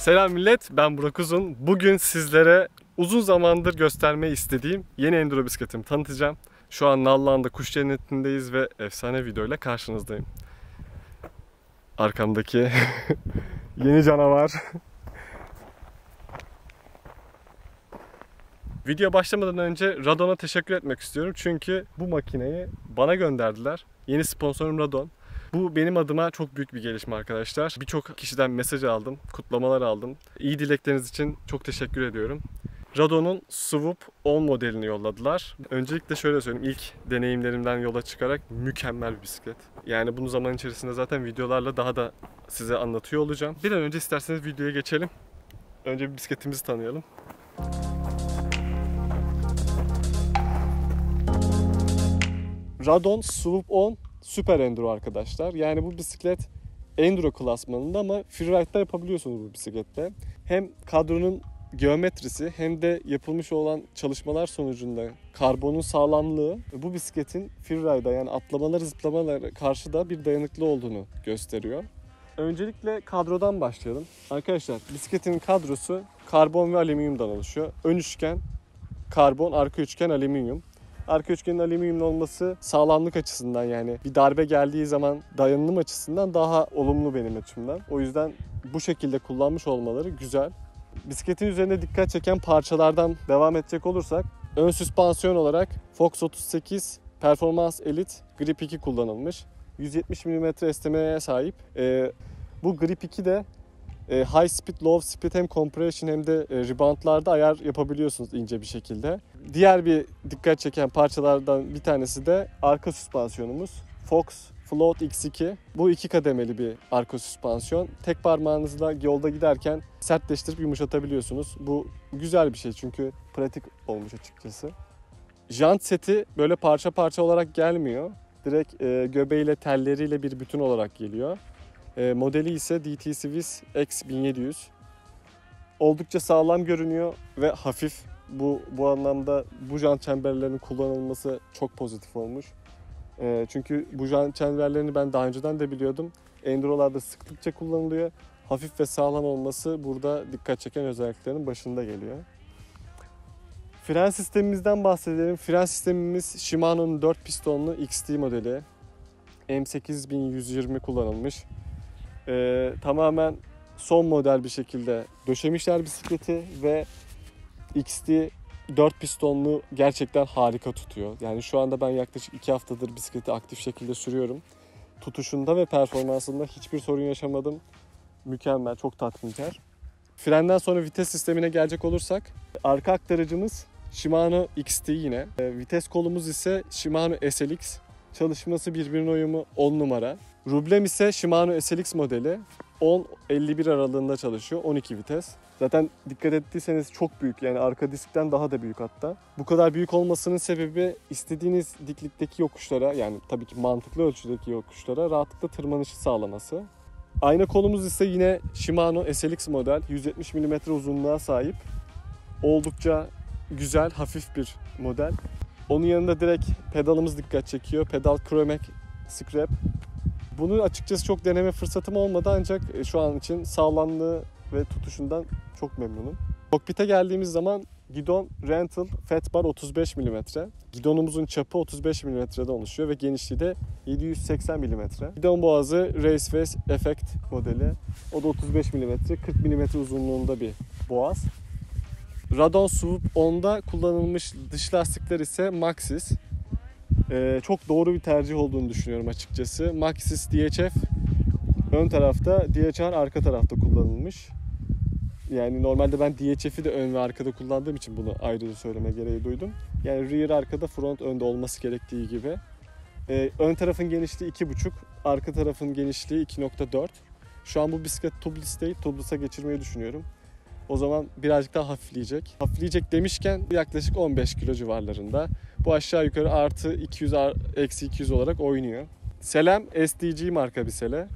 Selam millet, ben Burak Uzun. Bugün sizlere uzun zamandır göstermeyi istediğim yeni enduro bisikletimi tanıtacağım. Şu an Nallıhan'da kuş cennetindeyiz ve efsane videoyla karşınızdayım. Arkamdaki yeni canavar. Video başlamadan önce Radon'a teşekkür etmek istiyorum. Çünkü bu makineyi bana gönderdiler. Yeni sponsorum Radon. Bu benim adıma çok büyük bir gelişme arkadaşlar. Birçok kişiden mesaj aldım, kutlamalar aldım. İyi dilekleriniz için çok teşekkür ediyorum. Radon'un Swoop 10 modelini yolladılar. Öncelikle şöyle söyleyeyim. ilk deneyimlerimden yola çıkarak mükemmel bir bisiklet. Yani bunu zaman içerisinde zaten videolarla daha da size anlatıyor olacağım. Bir an önce isterseniz videoya geçelim. Önce bir bisikletimizi tanıyalım. Radon Swoop 10 Super Enduro arkadaşlar. Yani bu bisiklet Enduro klasmanında ama freeride'da yapabiliyorsunuz bu bisiklette. Hem kadronun geometrisi hem de yapılmış olan çalışmalar sonucunda karbonun sağlamlığı bu bisikletin freeride'a yani atlamalar zıplamalara karşı da bir dayanıklı olduğunu gösteriyor. Öncelikle kadrodan başlayalım. Arkadaşlar bisikletin kadrosu karbon ve alüminyumdan oluşuyor. Ön üçgen karbon, arka üçgen alüminyum. Arka üçgenin alüminyumlu olması sağlamlık açısından yani bir darbe geldiği zaman dayanım açısından daha olumlu benim açımdan. O yüzden bu şekilde kullanmış olmaları güzel. Bisikletin üzerinde dikkat çeken parçalardan devam edecek olursak ön süspansiyon olarak Fox 38 Performance Elite Grip 2 kullanılmış. 170 mm esnemeye sahip. Ee, bu Grip 2 de e, high speed, low speed hem compression hem de e, reboundlarda ayar yapabiliyorsunuz ince bir şekilde. Diğer bir dikkat çeken parçalardan bir tanesi de arka süspansiyonumuz. Fox Float X2. Bu iki kademeli bir arka süspansiyon. Tek parmağınızla yolda giderken sertleştirip yumuşatabiliyorsunuz. Bu güzel bir şey çünkü pratik olmuş açıkçası. Jant seti böyle parça parça olarak gelmiyor. Direkt e, göbeğiyle telleriyle bir bütün olarak geliyor. E, modeli ise DT Swiss X1700. Oldukça sağlam görünüyor ve hafif. Bu bu anlamda bu jant çemberlerinin kullanılması çok pozitif olmuş. E, çünkü bu jant çemberlerini ben daha önceden de biliyordum. Enduro'larda sıklıkça kullanılıyor. Hafif ve sağlam olması burada dikkat çeken özelliklerin başında geliyor. Fren sistemimizden bahsedelim. Fren sistemimiz Shimano'nun 4 pistonlu XT modeli. M8120 kullanılmış. Ee, tamamen son model bir şekilde döşemişler bisikleti ve XT 4 pistonlu gerçekten harika tutuyor. Yani şu anda ben yaklaşık 2 haftadır bisikleti aktif şekilde sürüyorum. Tutuşunda ve performansında hiçbir sorun yaşamadım. Mükemmel, çok tatminkar. Frenden sonra vites sistemine gelecek olursak arka aktarıcımız Shimano XT yine. E, vites kolumuz ise Shimano SLX. Çalışması birbirine uyumu 10 numara. Rublem ise Shimano SLX modeli. 10-51 aralığında çalışıyor. 12 vites. Zaten dikkat ettiyseniz çok büyük yani arka diskten daha da büyük hatta. Bu kadar büyük olmasının sebebi istediğiniz diklikteki yokuşlara yani tabii ki mantıklı ölçüdeki yokuşlara rahatlıkla tırmanışı sağlaması. Ayna kolumuz ise yine Shimano SLX model 170 mm uzunluğa sahip. Oldukça güzel, hafif bir model. Onun yanında direkt pedalımız dikkat çekiyor. Pedal Chromac Scrap. Bunu açıkçası çok deneme fırsatım olmadı ancak e, şu an için sağlamlığı ve tutuşundan çok memnunum. Kokpite geldiğimiz zaman gidon Rental Fat Bar 35 mm. Gidonumuzun çapı 35 mm'den oluşuyor ve genişliği de 780 mm. Gidon boğazı Raceface Effect modeli. O da 35 mm, 40 mm uzunluğunda bir boğaz. Radon Swoop 10'da kullanılmış dış lastikler ise Maxxis. Ee, çok doğru bir tercih olduğunu düşünüyorum açıkçası. Maxxis DHF ön tarafta, DHR arka tarafta kullanılmış. Yani normalde ben DHF'i de ön ve arkada kullandığım için bunu ayrıca söyleme gereği duydum. Yani rear arkada, front önde olması gerektiği gibi. Ee, ön tarafın genişliği 2.5, arka tarafın genişliği 2.4. Şu an bu bisiklet tubeless değil, tubeless'a geçirmeyi düşünüyorum. O zaman birazcık daha hafifleyecek. Hafifleyecek demişken yaklaşık 15 kilo civarlarında. Bu aşağı yukarı artı 200 eksi 200 olarak oynuyor. Selem SDG marka bir sele.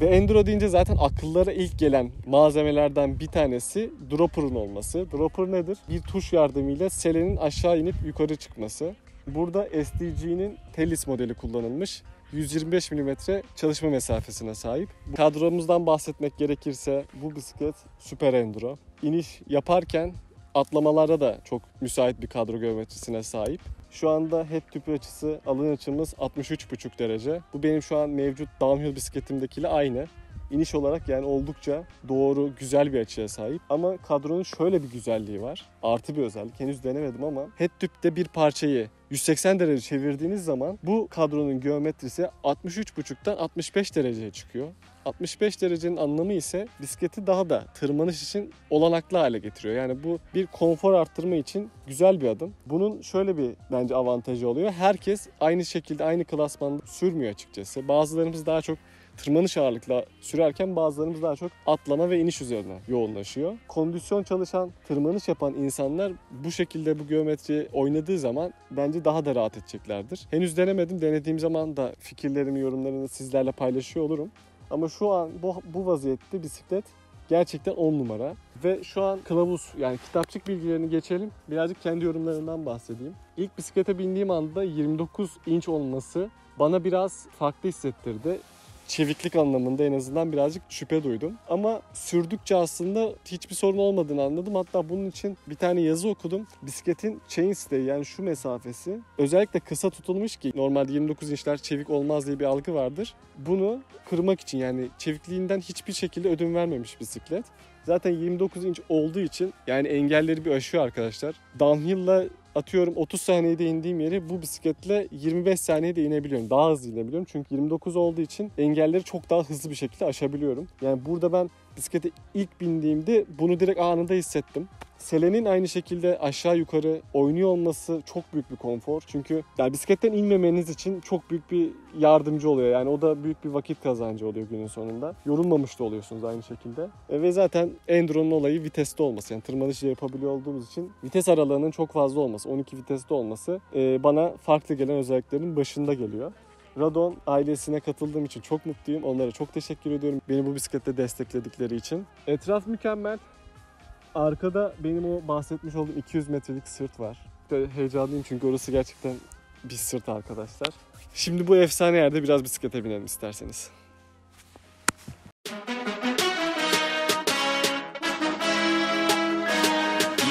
Ve Enduro deyince zaten akıllara ilk gelen malzemelerden bir tanesi dropper'ın olması. Dropper nedir? Bir tuş yardımıyla selenin aşağı inip yukarı çıkması. Burada SDG'nin Telis modeli kullanılmış. 125 mm çalışma mesafesine sahip. Kadromuzdan bahsetmek gerekirse bu bisiklet süper enduro. İniş yaparken atlamalarda da çok müsait bir kadro geometrisine sahip. Şu anda head tüpü açısı, alın açımız 63,5 derece. Bu benim şu an mevcut downhill bisikletimdekiyle aynı. İniş olarak yani oldukça doğru, güzel bir açıya sahip. Ama kadronun şöyle bir güzelliği var. Artı bir özellik. Henüz denemedim ama head tüpte bir parçayı 180 derece çevirdiğiniz zaman bu kadronun geometrisi 63,5'tan 65 dereceye çıkıyor. 65 derecenin anlamı ise bisikleti daha da tırmanış için olanaklı hale getiriyor. Yani bu bir konfor arttırma için güzel bir adım. Bunun şöyle bir bence avantajı oluyor. Herkes aynı şekilde aynı klasmanda sürmüyor açıkçası. Bazılarımız daha çok tırmanış ağırlıkla sürerken bazılarımız daha çok atlama ve iniş üzerine yoğunlaşıyor. Kondisyon çalışan, tırmanış yapan insanlar bu şekilde bu geometri oynadığı zaman bence daha da rahat edeceklerdir. Henüz denemedim. Denediğim zaman da fikirlerimi, yorumlarını sizlerle paylaşıyor olurum. Ama şu an bu, bu vaziyette bisiklet gerçekten 10 numara. Ve şu an kılavuz yani kitapçık bilgilerini geçelim. Birazcık kendi yorumlarından bahsedeyim. İlk bisiklete bindiğim anda 29 inç olması bana biraz farklı hissettirdi çeviklik anlamında en azından birazcık şüphe duydum. Ama sürdükçe aslında hiçbir sorun olmadığını anladım. Hatta bunun için bir tane yazı okudum. Bisikletin chainstay yani şu mesafesi özellikle kısa tutulmuş ki normalde 29 inçler çevik olmaz diye bir algı vardır. Bunu kırmak için yani çevikliğinden hiçbir şekilde ödün vermemiş bisiklet. Zaten 29 inç olduğu için yani engelleri bir aşıyor arkadaşlar. Downhill'la atıyorum 30 saniyede indiğim yeri bu bisikletle 25 saniyede inebiliyorum. Daha hızlı inebiliyorum. Çünkü 29 olduğu için engelleri çok daha hızlı bir şekilde aşabiliyorum. Yani burada ben bisiklete ilk bindiğimde bunu direkt anında hissettim. Selenin aynı şekilde aşağı yukarı oynuyor olması çok büyük bir konfor. Çünkü yani bisikletten inmemeniz için çok büyük bir yardımcı oluyor. Yani o da büyük bir vakit kazancı oluyor günün sonunda. Yorulmamış da oluyorsunuz aynı şekilde. E ve zaten Enduro'nun olayı viteste olması. Yani tırmanışı yapabiliyor olduğumuz için vites aralığının çok fazla olması, 12 viteste olması e, bana farklı gelen özelliklerin başında geliyor. Radon ailesine katıldığım için çok mutluyum. Onlara çok teşekkür ediyorum. Beni bu bisiklette destekledikleri için. Etraf mükemmel. Arkada benim o bahsetmiş olduğum 200 metrelik sırt var. Heyecanlıyım çünkü orası gerçekten bir sırt arkadaşlar. Şimdi bu efsane yerde biraz bisiklete binelim isterseniz.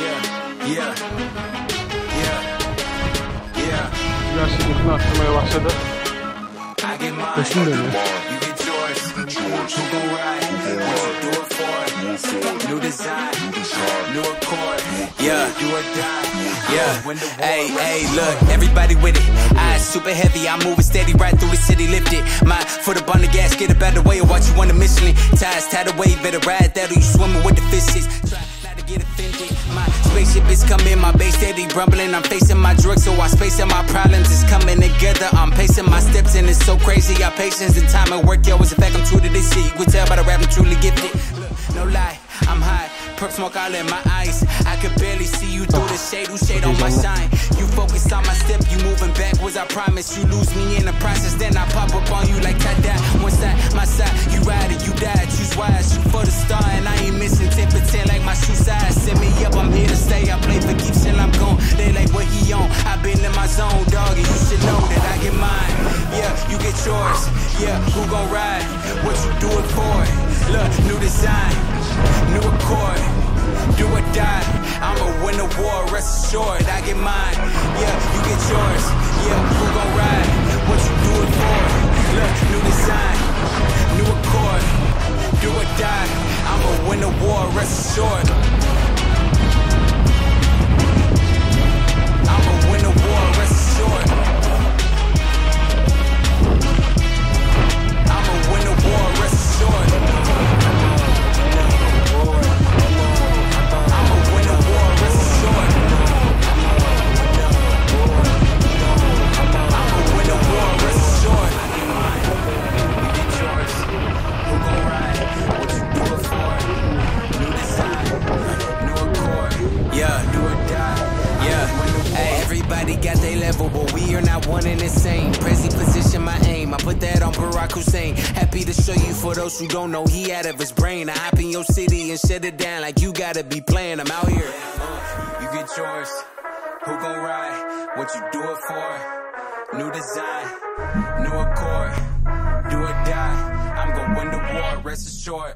Yeah, yeah, yeah, yeah. Yaş şiddetini arttırmaya başladı. New design, new accord, yeah, yeah. Hey, hey, look, everybody with it. Eyes super heavy, I'm moving steady right through the city, lifted. My foot up on the gas, get a better way, or watch you on the Michelin. Ties tied away, better ride that, or you swimming with the fishes. Get offended. My spaceship is coming, my base steady rumbling. I'm facing my drugs, so I space and my problems is coming together. I'm pacing my steps, and it's so crazy. Our patience and time and work, yo, is a fact. I'm true to this shit. You tell by the rap, I'm truly gifted. Look, no lie, I'm high. Perp smoke all in my eyes. I could barely see you through the shade. Who shade on my shine? You focus on my step, you moving backwards. I promise you lose me in the process. Then I pop up on you like that. One side, my side, you ride it, you die. Choose wise, shoot for the star, and I ain't missing 10 for 10 like my shoe size. Send me up, I'm here to stay. I play for keeps till I'm gone. They like what he on. i been in my zone, dog, and you should know that I get mine. Yeah, Yeah, who gon' ride? What you do it for? Look, new design, new accord. Do or die, I'ma win the war, rest assured, I get mine. Yeah, you get yours. Yeah, who gon' ride? What you do it for? Look, new design, new accord. Do or die, I'ma win the war, rest assured. Put that on Barack Hussein. Happy to show you for those who don't know, he out of his brain. I hop in your city and shut it down like you gotta be playing. I'm out here. Uh, you get yours. Who gon' ride? What you do it for? New design, new accord, do or die. I'm gon' win the war, rest assured.